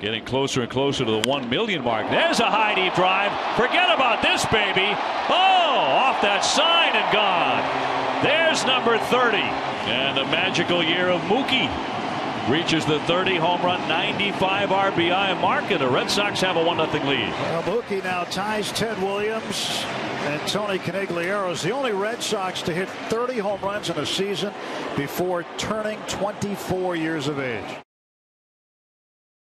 Getting closer and closer to the 1 million mark. There's a high deep drive. Forget about this, baby. Oh, off that sign and gone. There's number 30. And the magical year of Mookie reaches the 30 home run, 95 RBI mark, and the Red Sox have a 1 0 lead. Well, Mookie now ties Ted Williams and Tony Conigliaro is the only Red Sox to hit 30 home runs in a season before turning 24 years of age.